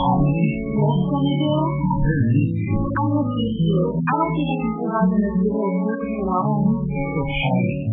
call. What's gonna do? Very easy. I will you. I will you to do it want